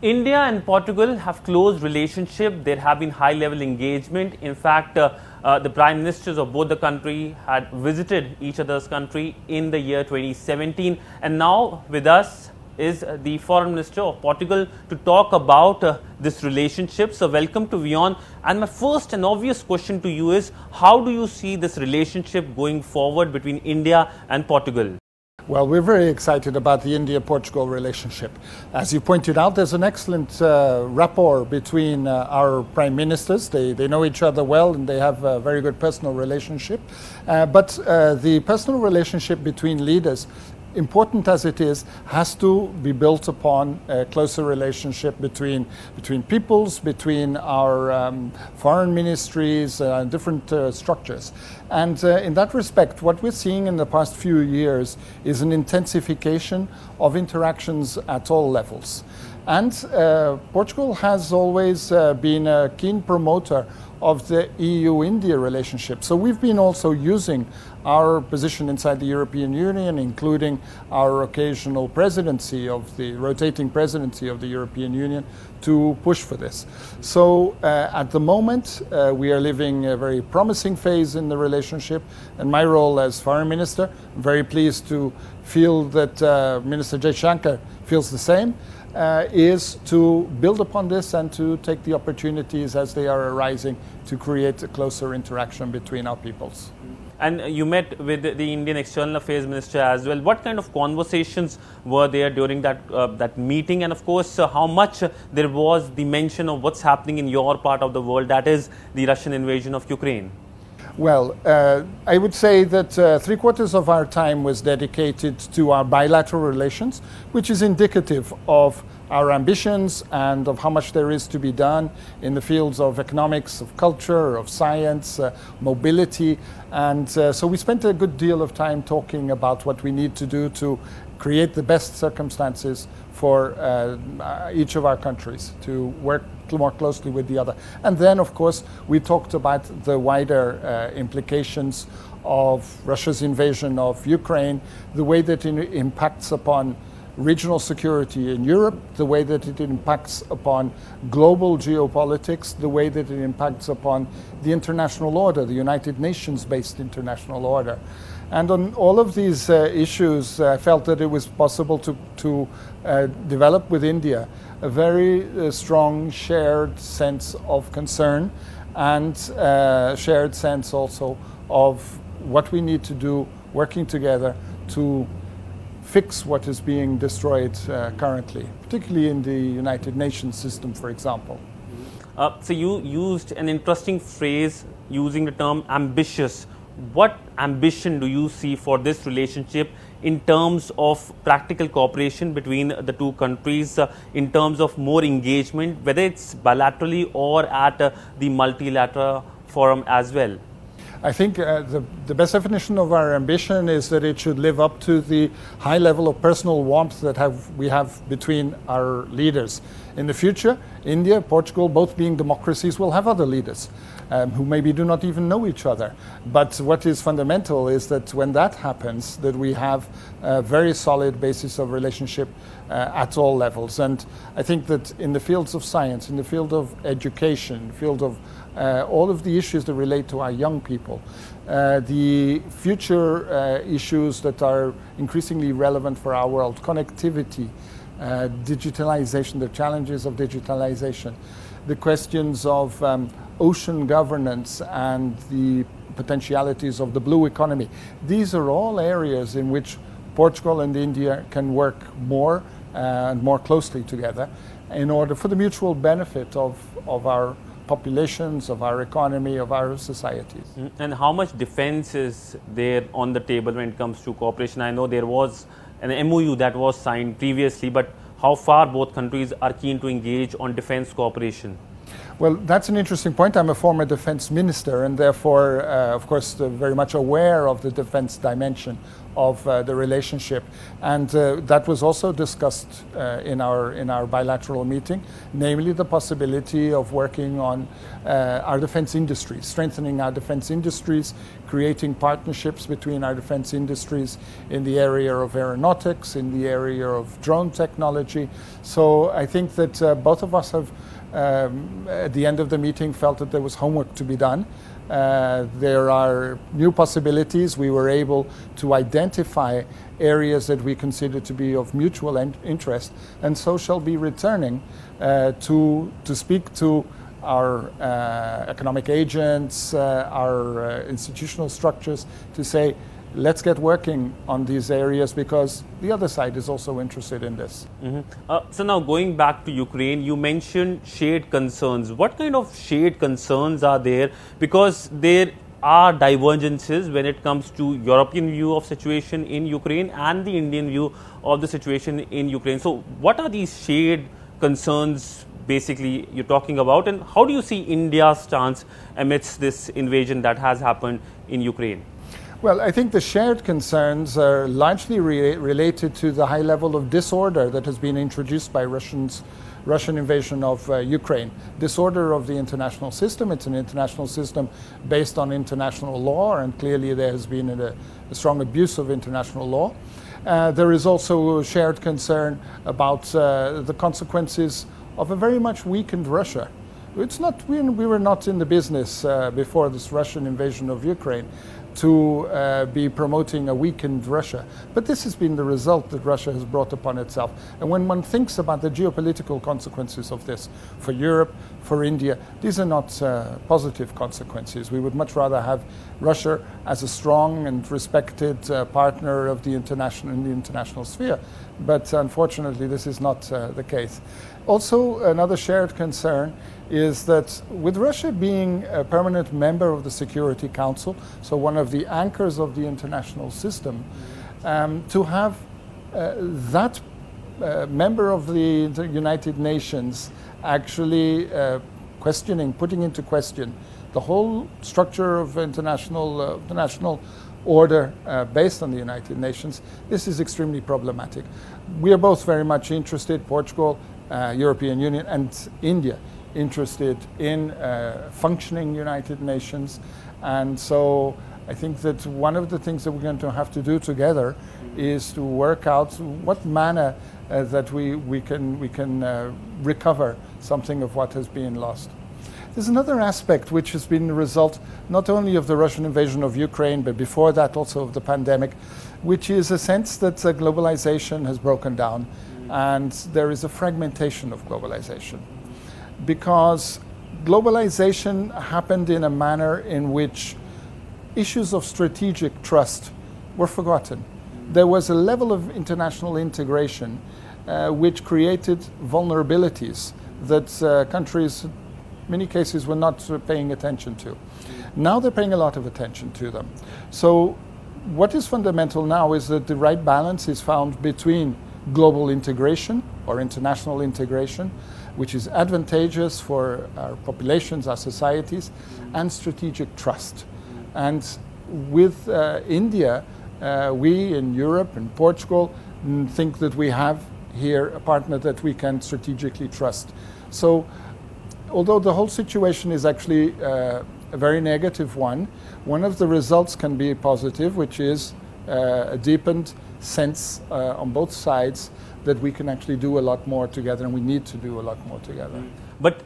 India and Portugal have close relationship. There have been high level engagement. In fact, uh, uh, the prime ministers of both the country had visited each other's country in the year 2017. And now with us is the foreign minister of Portugal to talk about uh, this relationship. So welcome to WION. And my first and obvious question to you is, how do you see this relationship going forward between India and Portugal? Well, we're very excited about the India Portugal relationship. As you pointed out, there's an excellent uh, rapport between uh, our prime ministers. They, they know each other well and they have a very good personal relationship. Uh, but uh, the personal relationship between leaders important as it is, has to be built upon a closer relationship between, between peoples, between our um, foreign ministries, uh, different uh, structures. And uh, in that respect, what we're seeing in the past few years is an intensification of interactions at all levels. And uh, Portugal has always uh, been a keen promoter of the EU India relationship. So we've been also using our position inside the European Union, including our occasional presidency of the rotating presidency of the European Union, to push for this. So uh, at the moment, uh, we are living a very promising phase in the relationship, and my role as foreign minister, I'm very pleased to feel that uh, Minister Jaishankar feels the same uh, is to build upon this and to take the opportunities as they are arising to create a closer interaction between our peoples. And you met with the Indian External Affairs Minister as well. What kind of conversations were there during that uh, that meeting? And of course, uh, how much there was the mention of what's happening in your part of the world, that is the Russian invasion of Ukraine? Well, uh, I would say that uh, three quarters of our time was dedicated to our bilateral relations, which is indicative of our ambitions and of how much there is to be done in the fields of economics, of culture, of science, uh, mobility. And uh, so we spent a good deal of time talking about what we need to do to create the best circumstances for uh, each of our countries to work more closely with the other. And then, of course, we talked about the wider uh, implications of Russia's invasion of Ukraine, the way that it impacts upon regional security in Europe, the way that it impacts upon global geopolitics, the way that it impacts upon the international order, the United Nations based international order. And on all of these uh, issues, I felt that it was possible to, to uh, develop with India a very uh, strong shared sense of concern and uh, shared sense also of what we need to do working together to fix what is being destroyed uh, currently, particularly in the United Nations system, for example. Uh, so you used an interesting phrase using the term ambitious. What ambition do you see for this relationship in terms of practical cooperation between the two countries, uh, in terms of more engagement, whether it's bilaterally or at uh, the multilateral forum as well? I think uh, the, the best definition of our ambition is that it should live up to the high level of personal warmth that have, we have between our leaders. In the future, India, Portugal, both being democracies, will have other leaders um, who maybe do not even know each other. But what is fundamental is that when that happens, that we have a very solid basis of relationship uh, at all levels. And I think that in the fields of science, in the field of education, field of uh, all of the issues that relate to our young people, uh, the future uh, issues that are increasingly relevant for our world, connectivity, uh, digitalization, the challenges of digitalization, the questions of um, ocean governance and the potentialities of the blue economy. These are all areas in which Portugal and India can work more uh, and more closely together in order for the mutual benefit of, of our populations, of our economy, of our societies. Mm, and how much defense is there on the table when it comes to cooperation? I know there was an MOU that was signed previously, but how far both countries are keen to engage on defense cooperation? Well, that's an interesting point. I'm a former defense minister and therefore, uh, of course, uh, very much aware of the defense dimension of uh, the relationship. And uh, that was also discussed uh, in, our, in our bilateral meeting, namely the possibility of working on uh, our defense industries, strengthening our defense industries, creating partnerships between our defense industries in the area of aeronautics, in the area of drone technology. So I think that both of us have, um, at the end of the meeting, felt that there was homework to be done. Uh, there are new possibilities. We were able to identify areas that we consider to be of mutual interest, and so shall be returning uh, to, to speak to our uh, economic agents, uh, our uh, institutional structures, to say, let's get working on these areas because the other side is also interested in this. Mm-hmm. Uh, so now going back to Ukraine, you mentioned shared concerns. What kind of shared concerns are there? Because there are divergences when it comes to European view of situation in Ukraine and the Indian view of the situation in Ukraine. So what are these shared concerns basically you're talking about and how do you see India's stance amidst this invasion that has happened in Ukraine? Well, I think the shared concerns are largely re related to the high level of disorder that has been introduced by Russians, Russian invasion of uh, Ukraine. Disorder of the international system. It's an international system based on international law, and clearly there has been a, a strong abuse of international law. Uh, there is also shared concern about uh, the consequences of a very much weakened Russia. It's not, we, we were not in the business uh, before this Russian invasion of Ukraine to uh, be promoting a weakened Russia. But this has been the result that Russia has brought upon itself. And when one thinks about the geopolitical consequences of this for Europe, for India, these are not uh, positive consequences. We would much rather have Russia as a strong and respected uh, partner of the international in the international sphere. But unfortunately, this is not uh, the case. Also, another shared concern is that with Russia being a permanent member of the Security Council, so one of the anchors of the international system, um, to have uh, that uh, member of the United Nations actually uh, questioning, putting into question the whole structure of international, uh, international order uh, based on the United Nations, this is extremely problematic. We are both very much interested, Portugal, uh, European Union, and India, interested in uh, functioning United Nations. And so I think that one of the things that we're going to have to do together is to work out what manner uh, that we, we can, we can uh, recover something of what has been lost. There's another aspect which has been the result not only of the Russian invasion of Ukraine, but before that also of the pandemic, which is a sense that uh, globalization has broken down and there is a fragmentation of globalization because globalization happened in a manner in which issues of strategic trust were forgotten. There was a level of international integration uh, which created vulnerabilities that uh, countries, in many cases, were not uh, paying attention to. Now they're paying a lot of attention to them. So, what is fundamental now is that the right balance is found between global integration or international integration which is advantageous for our populations, our societies, and strategic trust. And with uh, India, uh, we in Europe and Portugal mm, think that we have here a partner that we can strategically trust. So, although the whole situation is actually uh, a very negative one, one of the results can be positive, which is uh, a deepened sense uh, on both sides that we can actually do a lot more together and we need to do a lot more together. But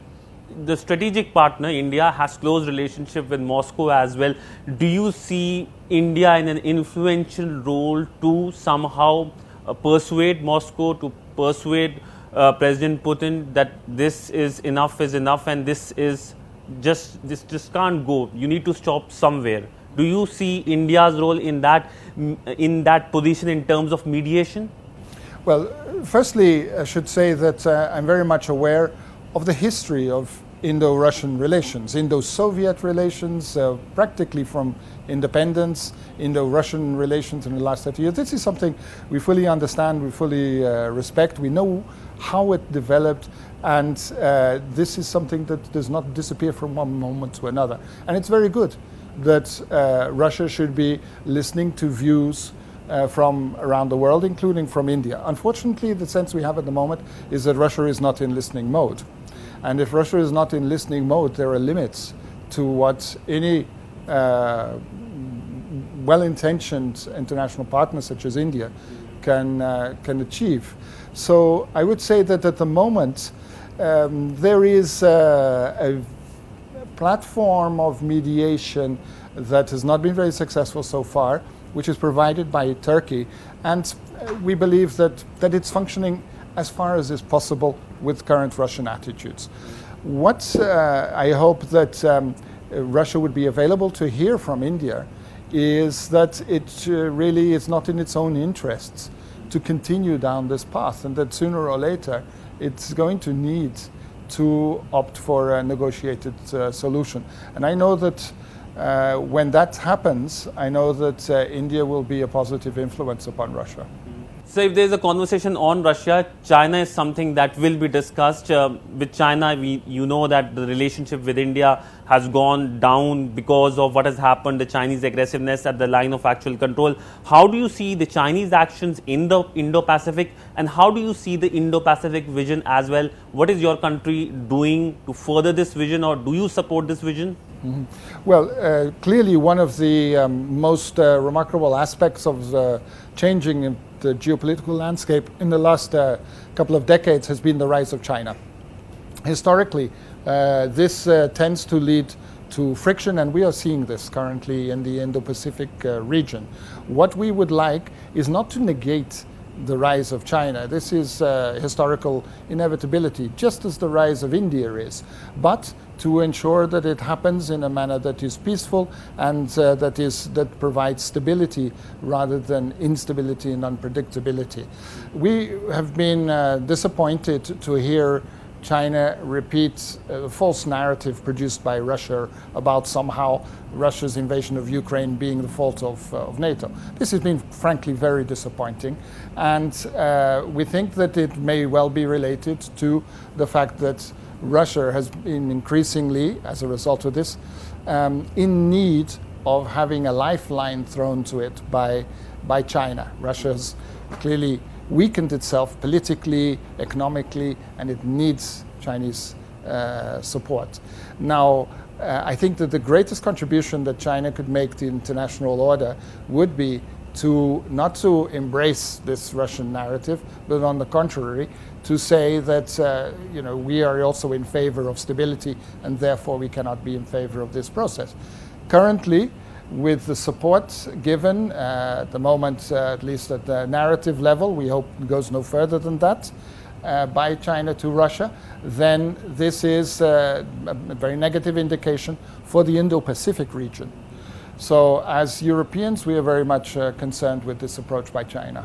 the strategic partner, India, has close relationship with Moscow as well. Do you see India in an influential role to somehow uh, persuade Moscow, to persuade uh, President Putin that this is enough is enough and this is just this just can't go. You need to stop somewhere. Do you see India's role in that in that position in terms of mediation? Well, firstly, I should say that uh, I'm very much aware of the history of Indo Russian relations, Indo Soviet relations, uh, practically from independence, Indo Russian relations in the last 30 years. This is something we fully understand, we fully uh, respect, we know how it developed, and uh, this is something that does not disappear from one moment to another. And it's very good that uh, Russia should be listening to views uh, from around the world, including from India. Unfortunately, the sense we have at the moment is that Russia is not in listening mode. And if Russia is not in listening mode, there are limits to what any uh, well intentioned international partner such as India can, uh, can achieve. So I would say that at the moment, um, there is uh, a platform of mediation that has not been very successful so far, which is provided by Turkey. And uh, we believe that, that it's functioning as far as is possible with current Russian attitudes. What uh, I hope that um, Russia would be available to hear from India is that it uh, really is not in its own interests to continue down this path, and that sooner or later it's going to need to opt for a negotiated uh, solution. And I know that uh, when that happens, I know that uh, India will be a positive influence upon Russia. So, if there is a conversation on Russia, China is something that will be discussed. Uh, with China, we, you know that the relationship with India has gone down because of what has happened, the Chinese aggressiveness at the line of actual control. How do you see the Chinese actions in the Indo Pacific, and how do you see the Indo Pacific vision as well? What is your country doing to further this vision, or do you support this vision? Mm-hmm. Well, uh, clearly, one of the um, most uh, remarkable aspects of the changing the geopolitical landscape in the last uh, couple of decades has been the rise of China. Historically, uh, this uh, tends to lead to friction, and we are seeing this currently in the Indo Pacific uh, region. What we would like is not to negate the rise of China. This is uh, historical inevitability, just as the rise of India is. But to ensure that it happens in a manner that is peaceful and uh, that is that provides stability rather than instability and unpredictability. We have been uh, disappointed to hear China repeats a false narrative produced by Russia about somehow Russia's invasion of Ukraine being the fault of, uh, of NATO. This has been frankly very disappointing, and uh, we think that it may well be related to the fact that Russia has been increasingly, as a result of this, um, in need of having a lifeline thrown to it by, by China. Russia's clearly weakened itself politically, economically, and it needs Chinese uh, support. Now, uh, I think that the greatest contribution that China could make to international order would be to not to embrace this Russian narrative, but on the contrary, to say that uh, you know we are also in favor of stability, and therefore we cannot be in favor of this process. Currently, with the support given uh, at the moment, uh, at least at the narrative level, we hope it goes no further than that, uh, by China to Russia, then this is uh, a very negative indication for the Indo Pacific region. So, as Europeans, we are very much uh, concerned with this approach by China.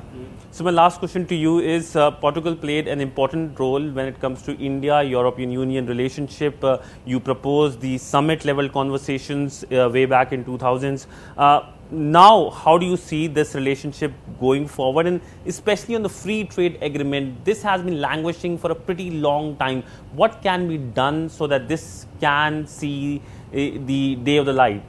So, my last question to you is uh, Portugal played an important role when it comes to India European Union relationship. Uh, you proposed the summit level conversations uh, way back in 2000s. Uh, now, how do you see this relationship going forward? And especially on the free trade agreement, this has been languishing for a pretty long time. What can be done so that this can see uh, the day of the light?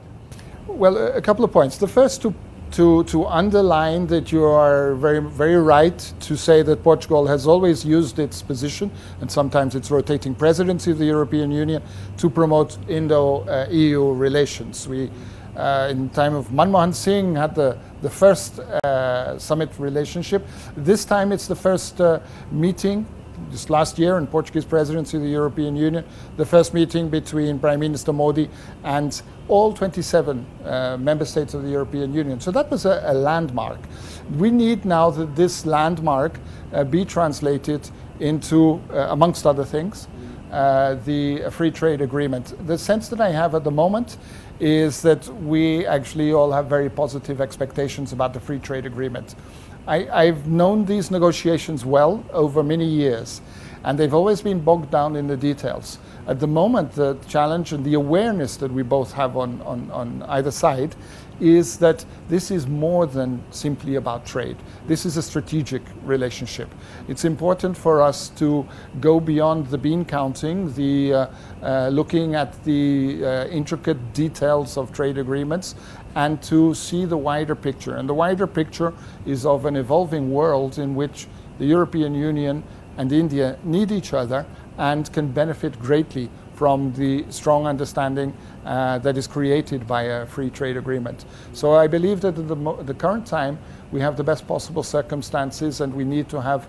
Well, a couple of points. The first to to, to underline that you are very, very right to say that Portugal has always used its position and sometimes its rotating presidency of the European Union to promote Indo-EU relations. We, uh, in time of Manmohan Singh, had the, the first uh, summit relationship. This time it's the first uh, meeting just last year in Portuguese presidency of the European Union, the first meeting between Prime Minister Modi and all 27 uh, member states of the European Union. So that was a, a landmark. We need now that this landmark uh, be translated into, uh, amongst other things, uh, the free trade agreement. The sense that I have at the moment is that we actually all have very positive expectations about the free trade agreement. I, have known these negotiations well over many years, and they've always been bogged down in the details. At the moment, the challenge and the awareness that we both have on, on, on either side is that this is more than simply about trade. This is a strategic relationship. It's important for us to go beyond the bean counting, the uh, uh, looking at the uh, intricate details of trade agreements, and to see the wider picture. And the wider picture is of an evolving world in which the European Union and India need each other and can benefit greatly from the strong understanding uh, that is created by a free trade agreement. So I believe that at the, the, current time we have the best possible circumstances and we need to have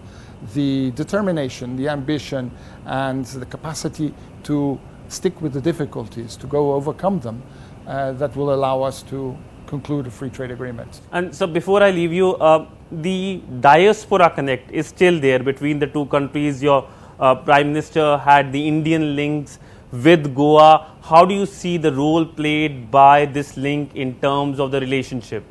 the determination, the ambition, and the capacity to stick with the difficulties, to go overcome them, uh, that will allow us to conclude a free trade agreement. And so before I leave you, uh, the diaspora connect is still there between the two countries. Your uh, Prime Minister had the Indian links with Goa. How do you see the role played by this link in terms of the relationship?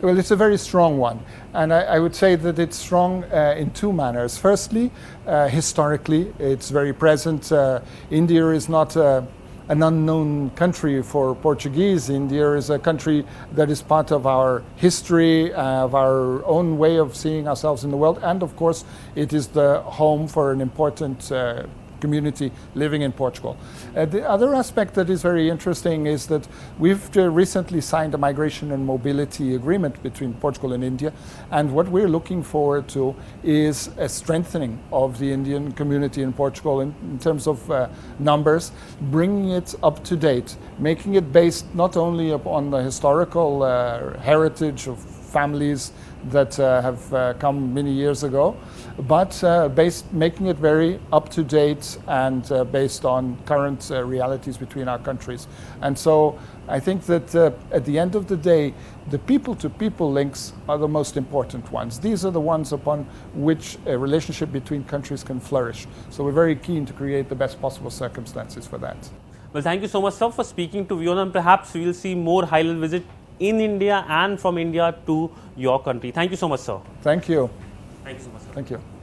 Well, it's a very strong one. And I, I would say that it's strong uh, in two manners. Firstly, uh, historically, it's very present. Uh, India is not uh, an unknown country for Portuguese. India is a country that is part of our history, of our own way of seeing ourselves in the world. And of course, it is the home for an important uh, community living in Portugal. Uh, the other aspect that is very interesting is that we've uh, recently signed a migration and mobility agreement between Portugal and India, and what we're looking forward to is a strengthening of the Indian community in Portugal in, in terms of uh, numbers, bringing it up to date, making it based not only upon the historical uh, heritage of families that uh, have uh, come many years ago, but uh, based, making it very up to date and based on current realities between our countries. And so I think that uh, at the end of the day, the people to people links are the most important ones. These are the ones upon which a relationship between countries can flourish. So we're very keen to create the best possible circumstances for that. Well, thank you so much, sir, for speaking to WION. Perhaps we will see more high level visit in India and from India to your country. Thank you so much, sir. Thank you. Thank you so much. Sir. Thank you.